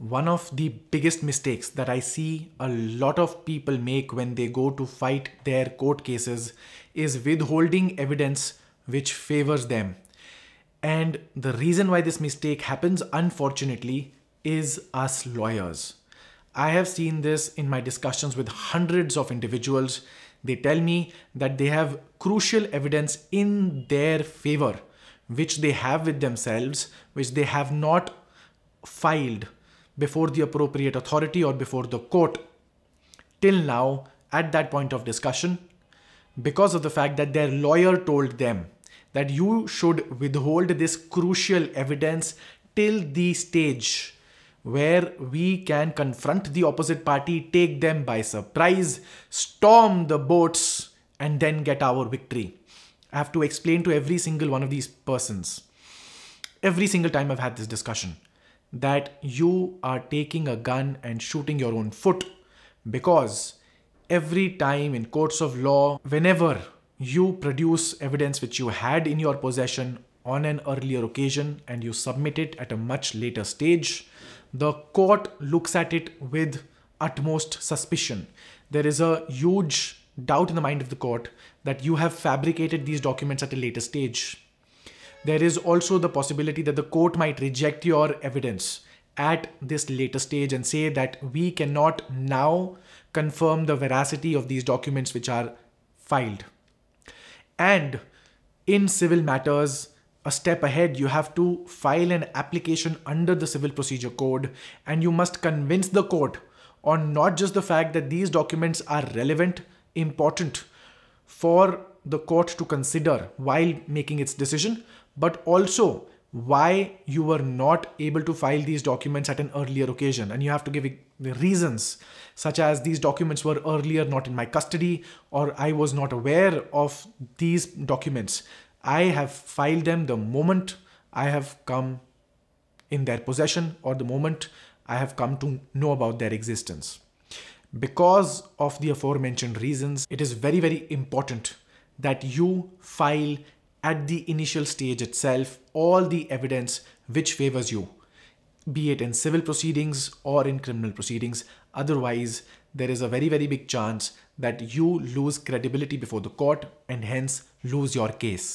One of the biggest mistakes that I see a lot of people make when they go to fight their court cases is withholding evidence which favors them. And the reason why this mistake happens, unfortunately, is us lawyers. I have seen this in my discussions with hundreds of individuals. They tell me that they have crucial evidence in their favor, which they have with themselves, which they have not filed before the appropriate authority or before the court. Till now, at that point of discussion, because of the fact that their lawyer told them that you should withhold this crucial evidence till the stage where we can confront the opposite party, take them by surprise, storm the boats, and then get our victory. I have to explain to every single one of these persons, every single time I've had this discussion, that you are taking a gun and shooting your own foot because every time in courts of law, whenever you produce evidence which you had in your possession on an earlier occasion and you submit it at a much later stage, the court looks at it with utmost suspicion. There is a huge doubt in the mind of the court that you have fabricated these documents at a later stage there is also the possibility that the court might reject your evidence at this later stage and say that we cannot now confirm the veracity of these documents which are filed. And in civil matters, a step ahead, you have to file an application under the Civil Procedure Code and you must convince the court on not just the fact that these documents are relevant, important for the court to consider while making its decision, but also why you were not able to file these documents at an earlier occasion. And you have to give reasons, such as these documents were earlier not in my custody, or I was not aware of these documents. I have filed them the moment I have come in their possession or the moment I have come to know about their existence. Because of the aforementioned reasons, it is very, very important that you file at the initial stage itself all the evidence which favors you, be it in civil proceedings or in criminal proceedings. Otherwise, there is a very, very big chance that you lose credibility before the court and hence lose your case.